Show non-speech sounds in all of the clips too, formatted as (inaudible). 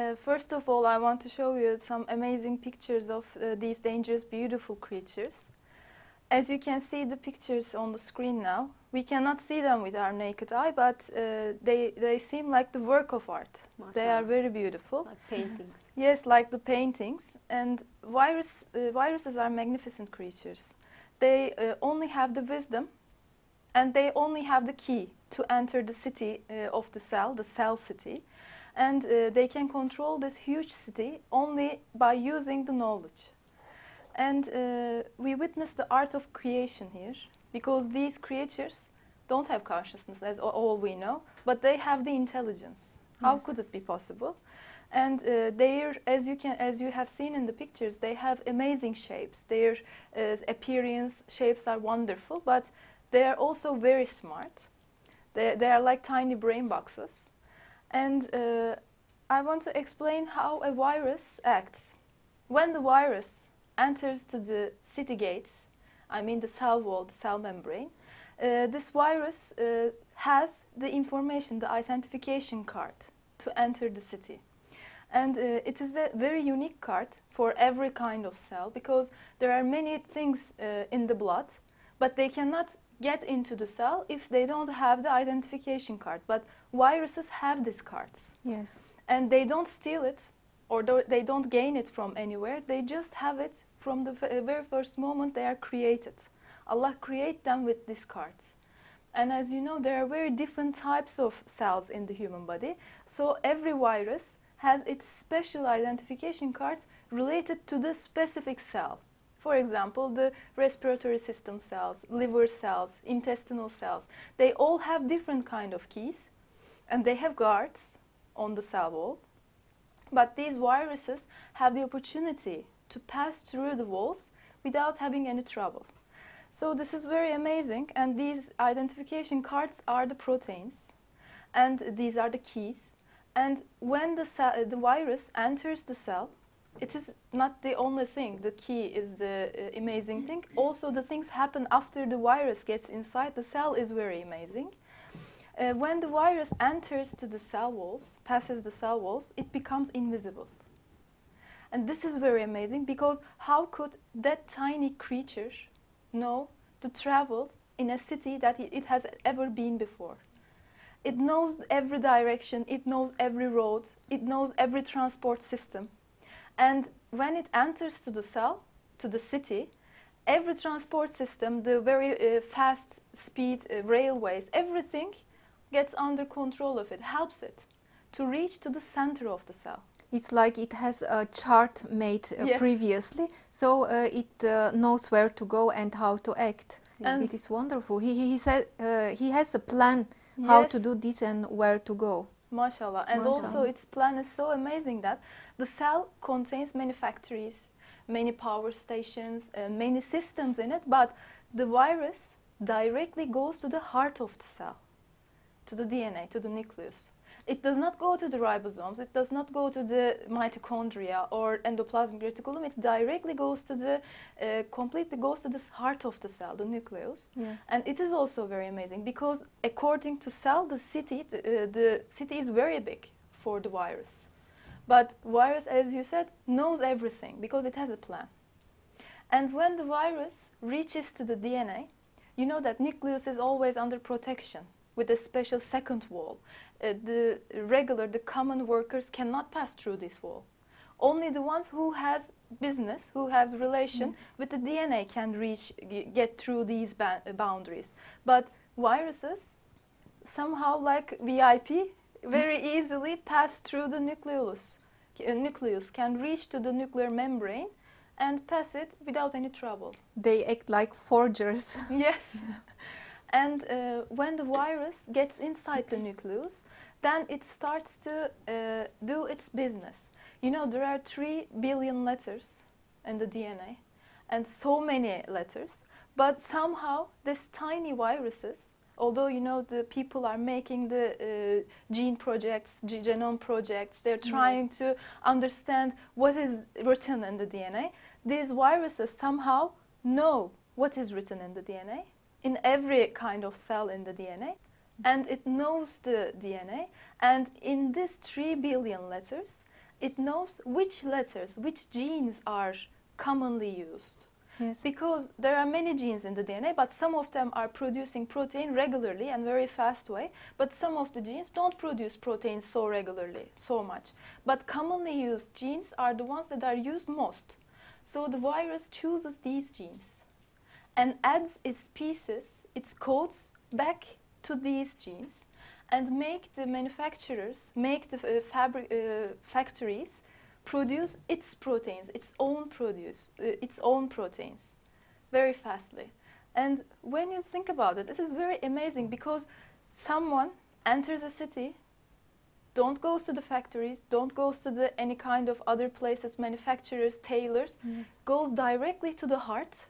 Uh, first of all, I want to show you some amazing pictures of uh, these dangerous, beautiful creatures. As you can see the pictures on the screen now, we cannot see them with our naked eye, but uh, they, they seem like the work of art. They are very beautiful. Like paintings. Yes, like the paintings. And virus, uh, viruses are magnificent creatures. They uh, only have the wisdom and they only have the key to enter the city uh, of the cell, the cell city. And uh, they can control this huge city only by using the knowledge. And uh, we witness the art of creation here because these creatures don't have consciousness as all we know, but they have the intelligence. How Yes. could it be possible? And uh, their, as you can, as you have seen in the pictures, they have amazing shapes. Their uh, appearance, shapes are wonderful, but they are also very smart. They, they are like tiny brain boxes. And uh, I want to explain how a virus acts. When the virus enters to the city gates, I mean the cell wall, the cell membrane, uh, this virus uh, has the information, the identification card to enter the city. And uh, it is a very unique card for every kind of cell because there are many things uh, in the blood, but they cannot get into the cell if they don't have the identification card. But viruses have these cards. Yes. and they don't steal it or do- they don't gain it from anywhere. They just have it from the very first moment they are created. Allah create them with these cards. And as you know there are very different types of cells in the human body. So every virus has its special identification cards related to the specific cell for example the respiratory system cells liver cells intestinal cells they all have different kind of keys and they have guards on the cell wall. But these viruses have the opportunity to pass through the walls without having any trouble. So this is very amazing and these identification cards are the proteins and these are the keys. And when the, cell, the virus enters the cell, it is not the only thing. The key is the uh, amazing thing. Also, the things happen after the virus gets inside the cell is very amazing. Uh, when the virus enters to the cell walls, passes the cell walls, it becomes invisible. And this is very amazing because how could that tiny creature know to travel in a city that it it has ever been before? It knows every direction, it knows every road, it knows every transport system. And when it enters to the cell, to the city, every transport system, the very uh, fast speed uh, railways, everything gets under control of it, helps it to reach to the center of the cell. It's like it has a chart made uh, Yes. previously, so uh, it uh, knows where to go and how to act. And- it is wonderful. He, he, he said uh, he has a plan how to do this and where to go. Mashallah. And also its plan is so amazing that the cell contains many factories, many power stations, uh, many systems in it, but the virus directly goes to the heart of the cell, to the DNA, to the nucleus. It does not go to the ribosomes, it does not go to the mitochondria or endoplasmic reticulum, it directly goes to the, uh, completely goes to the heart of the cell, the nucleus. Yes. And it is also very amazing because according to Cell, the city, the, uh, the city is very big for the virus. But virus, as you said, knows everything because it has a plan. And when the virus reaches to the DNA, you know that nucleus is always under protection with a special second wall. Uh, the regular, the common workers cannot pass through this wall. Only the ones who has business, who have relation with the DNA can reach, g- get through these ba- boundaries. But viruses, somehow like VIP, very easily pass through the nucleus. Uh, nucleus can reach to the nuclear membrane and pass it without any trouble. They act like forgers. (laughs) Yes. (laughs) and uh, when the virus gets inside the nucleus, then it starts to uh, do its business. You know, there are 3 billion letters in the DNA and so many letters, but somehow these tiny viruses, although you know the people are making the uh, gene projects, ge- genome projects, they're trying to understand what is written in the DNA, these viruses somehow know what is written in the DNA in every kind of cell in the DNA mm-hmm. and it knows the DNA and in these 3 billion letters it knows which letters, which genes are commonly used. Yes. Because there are many genes in the DNA, but some of them are producing protein regularly and very fast way. But some of the genes don't produce protein so regularly, so much. But commonly used genes are the ones that are used most. So the virus chooses these genes and adds its pieces, its codes back to these genes and make the manufacturers, make the uh, fabric, uh, factories produce its proteins, its own produce, uh, its own proteins, very fastly. And when you think about it, this is very amazing because someone enters a city, don't goes to the factories, don't goes to the any kind of other places, manufacturers, tailors, Yes. goes directly to the heart,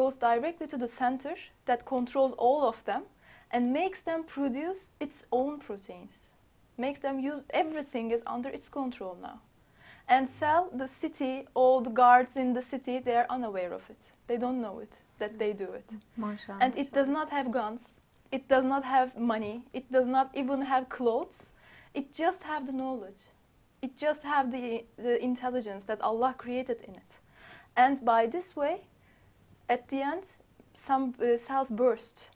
goes directly to the center that controls all of them, and makes them produce its own proteins, makes them use everything is under its control now and cell the city, all the guards in the city, they are unaware of it. They don't know it, that they do it. And it does not have guns, it does not have money, it does not even have clothes, it just have the knowledge. It just have the, the intelligence that Allah created in it. And by this way, at the end, some uh, cells burst.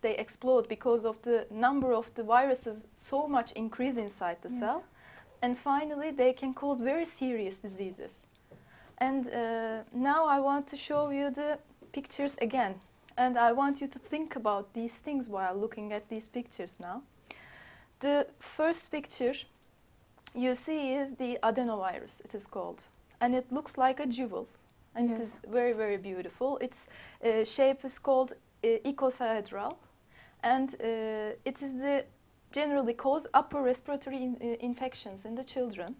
They explode because of the number of the viruses so much increase inside the Yes. cell and finally they can cause very serious diseases. And uh, now I want to show you the pictures again. And I want you to think about these things while looking at these pictures now. The first picture you see is the adenovirus, it is called. And it looks like a jewel. And it Yes. is very, very beautiful. Its uh, shape is called uh, icosahedral. And uh, it is the generally cause upper respiratory in, uh, infections in the children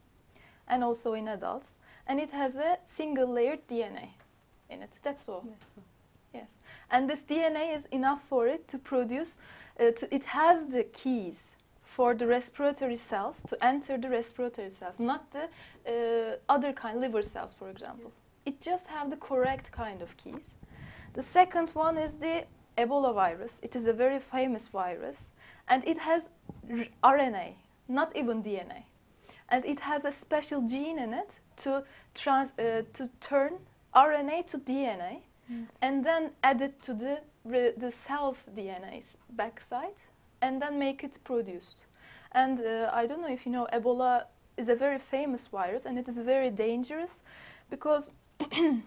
and also in adults. And it has a single layered DNA in it. That's all. Yes. And this DNA is enough for it to produce, uh, to, it has the keys for the respiratory cells to enter the respiratory cells, not the uh, other kind, liver cells, for example. It just have the correct kind of keys. The second one is the Ebola virus. It is a very famous virus, and it has r- RNA, not even DNA, and it has a special gene in it to trans, uh, to turn RNA to DNA Yes. and then add it to the the cell's DNA's backside, and then make it produced. And uh, I don't know if you know, Ebola is a very famous virus, and it is very dangerous because (clears throat)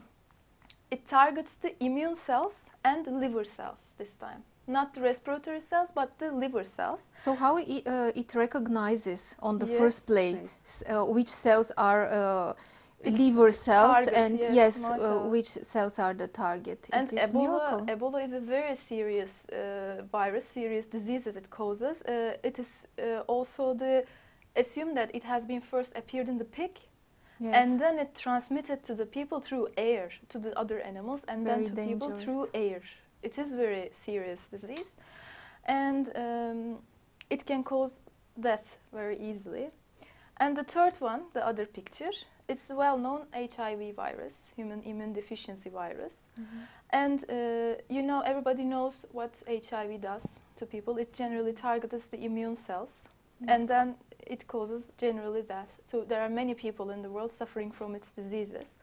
it targets the immune cells and the liver cells this time. Not the respiratory cells, but the liver cells. So how it, uh, it recognizes on the Yes. first place Place. uh, which cells are uh, It's liver cells targets, and yes, yes, uh, which cells are the target? And it is Ebola, miracle. Ebola is a very serious uh, virus, serious diseases it causes. Uh, it is uh, also the assume that it has been first appeared in the pig, yes. and then it transmitted to the people through air, to the other animals, and Very then to people through air. It is very serious disease, and um, it can cause death very easily. And the third one, the other picture, it's the well-known HIV virus, human immune deficiency virus. Mhm. And uh, you know, everybody knows what HIV does to people. It generally targets the immune cells, and then it causes generally death. So there are many people in the world suffering from its diseases.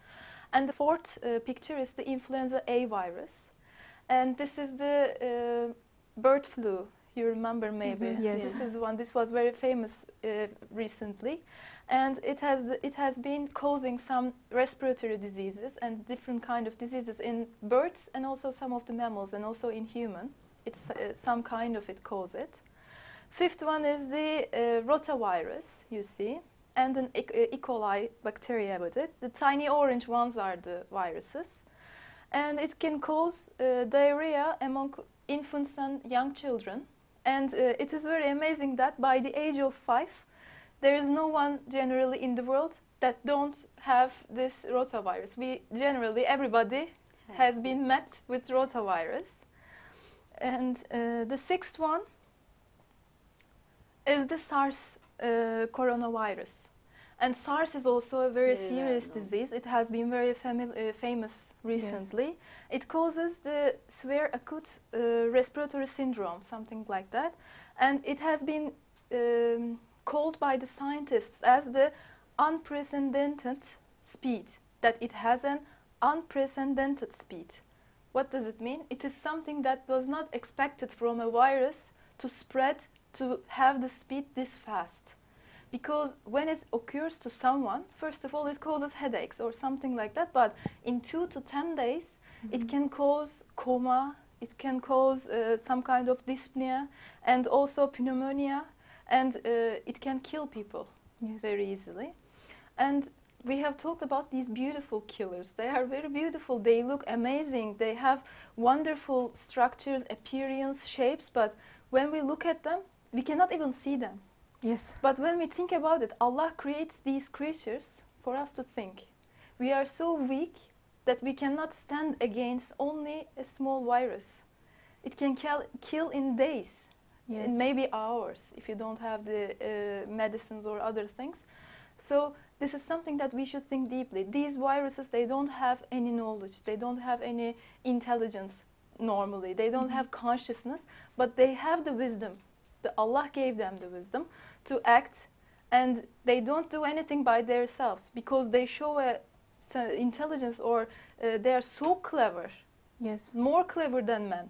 And the fourth uh, picture is the influenza A virus, and this is the uh, bird flu. You remember maybe? Mhm, yes. This is the one. This was very famous uh, recently, and it has it has been causing some respiratory diseases and different kind of diseases in birds and also some of the mammals and also in human. It's uh, some kind of it cause it. Fifth one is the uh, rotavirus, you see, and an E. uh, E. coli bacteria with it. The tiny orange ones are the viruses. And it can cause uh, diarrhea among infants and young children. And uh, it is very amazing that by the age of five, there is no one generally in the world that don't have this rotavirus. We generally, everybody has been met with rotavirus. And uh, the sixth one is the SARS uh, coronavirus. And SARS is also a very well serious disease. It has been very uh, famous recently. It causes the severe acute uh, respiratory syndrome, something like that. And it has been um, called by the scientists as the unprecedented speed, that it has an unprecedented speed. What does it mean? It is something that was not expected from a virus to spread to have the speed this fast. Because when it occurs to someone, first of all, it causes headaches or something like that. But in two to ten days, it can cause coma, it can cause uh, some kind of dyspnea, and also pneumonia, and uh, it can kill people Yes. very easily. And we have talked about these beautiful killers. They are very beautiful. They look amazing. They have wonderful structures, appearance, shapes. But when we look at them, we cannot even see them. Yes. But when we think about it, Allah creates these creatures for us to think. We are so weak that we cannot stand against only a small virus. It can kill, kill in days, Yes. in maybe hours, if you don't have the uh, medicines or other things. So this is something that we should think deeply. These viruses, they don't have any knowledge. They don't have any intelligence normally. They don't have consciousness, but they have the wisdom. The Allah gave them the wisdom to act, and they don't do anything by themselves because they show a intelligence or uh, they are so clever, Yes. more clever than men.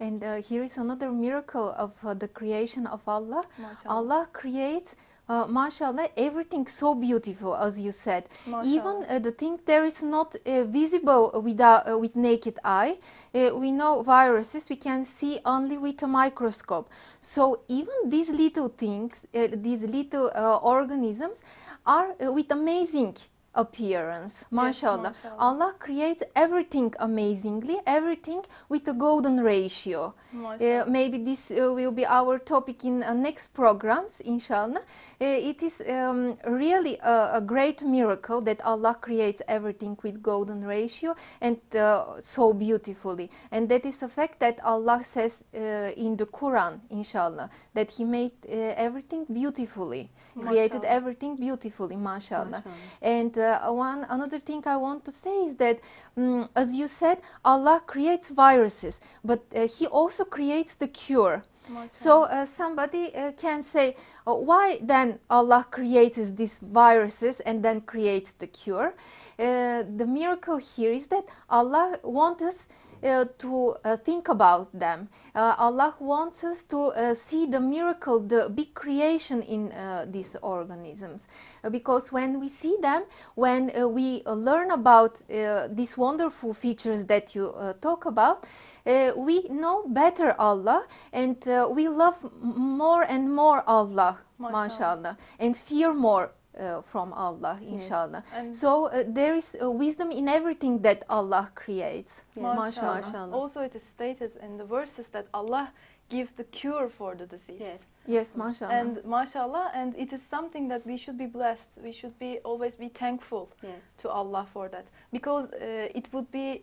And uh, here is another miracle of uh, the creation of Allah. Allah creates, uh, mashallah, everything so beautiful, as you said. Even uh, the thing there is not uh, visible without, uh, with naked eye. Uh, we know viruses we can see only with a microscope. So even these little things, uh, these little uh, organisms, are uh, with amazing appearance. Mashallah. mashallah. Allah creates everything amazingly, everything with a golden ratio. Uh, maybe this uh, will be our topic in uh, next programs, inshallah. Uh, it is um, really a, a great miracle that Allah creates everything with golden ratio and uh, so beautifully. And that is the fact that Allah says uh, in the Quran, inshallah, that He made uh, everything beautifully, created everything beautifully, mashallah. Mashallah. And uh, one another thing I want to say is that, mm, as you said, Allah creates viruses, but uh, He also creates the cure. So uh, somebody uh, can say, uh, why then Allah creates these viruses and then creates the cure? Uh, the miracle here is that Allah wants us uh, to uh, think about them. Uh, Allah wants us to uh, see the miracle, the big creation in uh, these organisms. Because when we see them, when uh, we learn about uh, these wonderful features that you uh, talk about, uh, we know better Allah and uh, we love more and more Allah, mashallah, and fear more uh, from Allah, Yes. inshallah. And So uh, there is uh, wisdom in everything that Allah creates. Yes. Mashallah. Mashallah. Also, it is stated in the verses that Allah gives the cure for the disease. Yes. Yes, mashallah. And mashallah, and it is something that we should be blessed. We should be always be thankful Yes. to Allah for that, because uh, it would be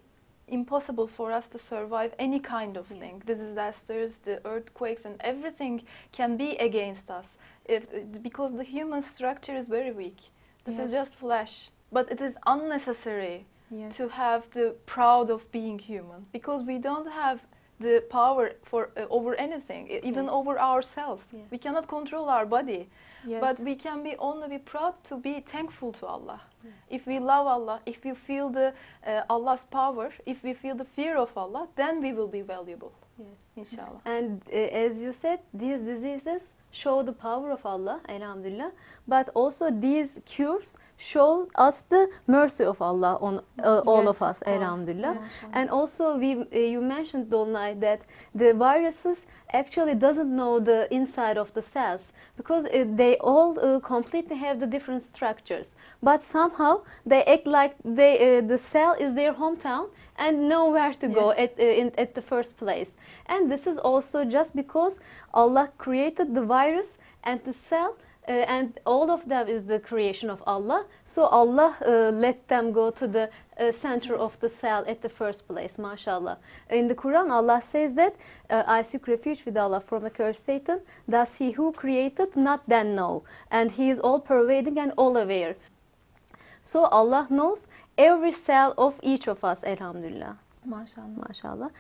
impossible for us to survive any kind of Yeah. thing. The disasters, the earthquakes, and everything can be against us, if because the human structure is very weak. This Yes. is just flesh, but it is unnecessary yes. to have the proud of being human because we don't have the power for uh, over anything even Yes. over ourselves we cannot control our body but we can be only be proud to be thankful to allah Yes. if we love allah if we feel the uh, allah's power if we feel the fear of allah then we will be valuable Yes. inshallah And uh, as you said, these diseases show the power of Allah, alhamdulillah. But also these cures show us the mercy of Allah on uh, all Yes, of us, of alhamdulillah. And also, we uh, you mentioned Dolunay that the viruses actually doesn't know the inside of the cells because uh, they all uh, completely have the different structures. But somehow they act like they uh, the cell is their hometown and know where to go Yes. at uh, in, at the first place. And this is also just because Allah created the virus and the cell. Uh, and all of them is the creation of Allah. So Allah uh, let them go to the uh, center of the cell at the first place, mashallah. In the Quran, Allah says that uh, I seek refuge with Allah from a cursed Satan. Does he who created not then know? And he is all pervading and all aware. So Allah knows every cell of each of us, alhamdulillah, mashallah. mashallah.